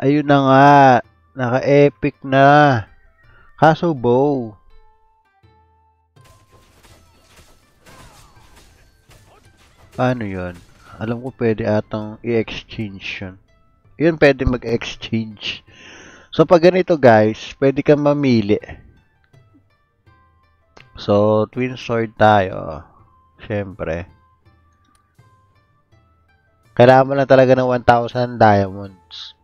Ayun na nga. Naka-epic na. Kaso bow. Paano yun? Alam ko pwede atang i-exchange yun. Yun pwede mag-exchange. So pag ganito guys, pwede kang mamili. So, twin sword tayo. Siyempre. Kailangan mo lang talaga ng 1,000 diamonds.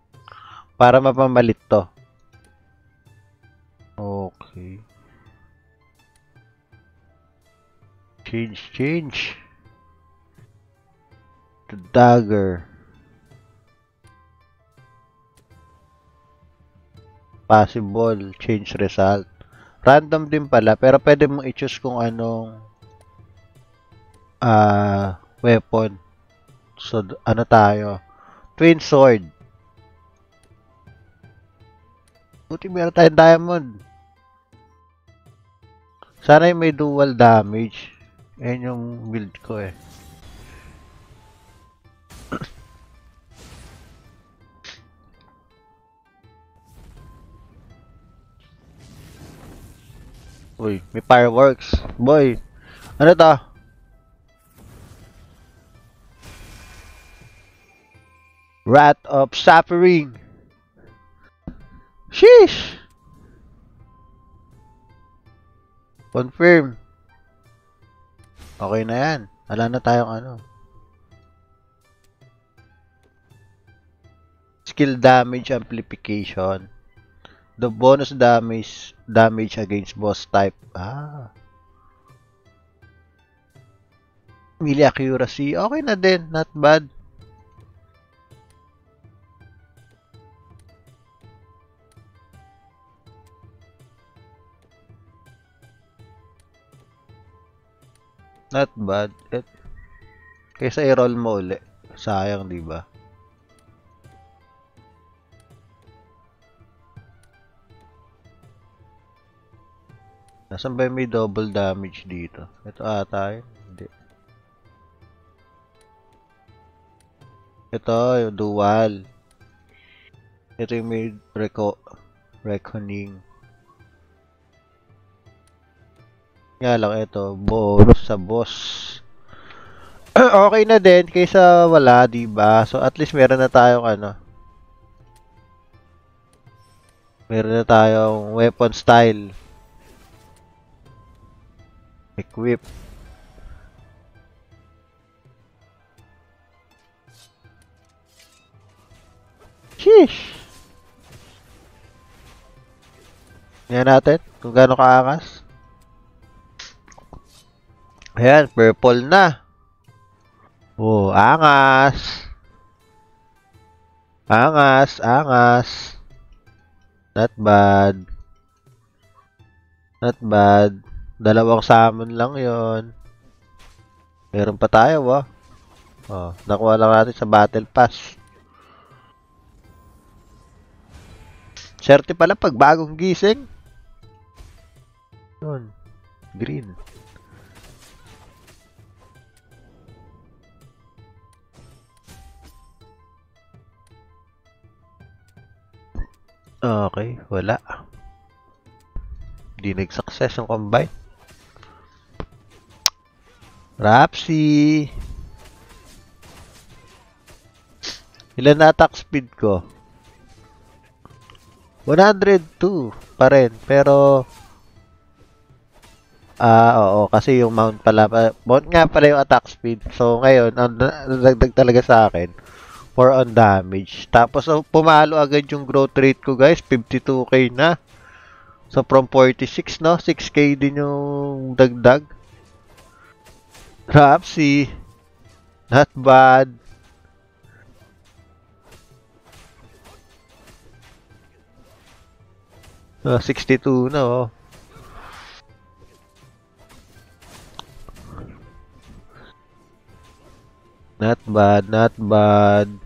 Para mapamalit to. Okay. Change, change. To dagger. Possible. Change result. Random din pala, pero pwede mong i-choose kung anong uh, weapon. So, ano tayo? Twin sword. Buti meron tayong diamond. Sana yung may dual damage. Yan yung build ko eh. Uy, may fireworks. Boy, ano to? Wrath of Suffering. Sheesh! Confirm. Okay na yan. Wala na tayong ano. Skill damage amplification. The bonus damage damage against boss type. Ah. Melee accuracy. Okay na din. Not bad. Not bad. It, kaysa i-roll mo uli. Sayang, di ba? Nasaan ba may double damage dito? Ito ata yun. Hindi. Ito, yung dual. Ito yung may reco reckoning. Nga lang ito, bonus sa boss. okay na din kaysa wala, 'di ba? So at least meron na tayong ano. Meron na tayong weapon style. Equip. Sheesh! Yan natin kung gaano kaangas. Ayan, purple na. Oh, angas. Angas, angas. Not bad. Not bad. Dalawang salmon lang yon. Meron pa tayo, oh. Oh, nakuha lang natin sa battle pass. Swerte pala pag bagong gising. Yun. Green. Okay, wala. Hindi nag-success yung combine. Rapsi. Ilan na attack speed ko? 102 pa rin. Pero, ah, oo, kasi yung mount pala, mount nga pala yung attack speed. So, ngayon, ang dagdag talaga sa akin, 4 on damage. Tapos, oh, pumalo agad yung growth rate ko, guys. 52k na. So, from 46, no? 6k din yung dagdag. Rapsi. Not bad. Uh, 62 na, oh. Not bad, not bad.